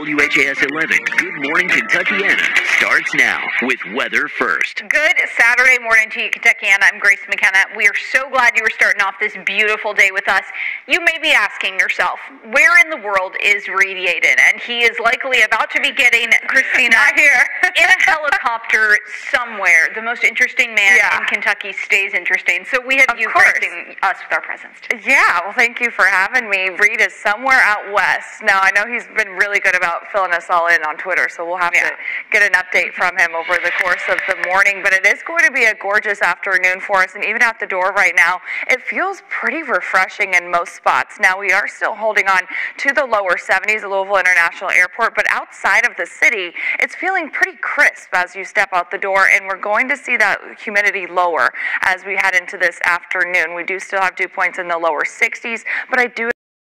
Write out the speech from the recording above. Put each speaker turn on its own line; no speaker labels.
WHAS 11 Good Morning Kentuckiana starts now with weather first.
Good Saturday morning to you, Kentuckiana. I'm Grace McKenna. We are so glad you were starting off this beautiful day with us. You may be asking yourself, where in the world is Reed Yadon? And he is likely about to be getting Christina
here
in a helicopter somewhere. The most interesting man
Yeah.
in Kentucky stays interesting. So we have
Of
you
course.
gracing us with our presence. today.
Yeah, well, thank you for having me. Reed is somewhere out west. Now, I know he's been really good about filling us all in on Twitter, so we'll have
Yeah.
to get an update from him over the course of the morning. But it is going to be a gorgeous afternoon for us, and even out the door right now, it feels pretty refreshing in most spots. Now, we are still holding on to the lower 70s at Louisville International Airport, but outside of the city, it's feeling pretty crisp as you step out the door, and we're going to see that humidity lower as we head into this afternoon. We do still have dew points in the lower 60s, but I do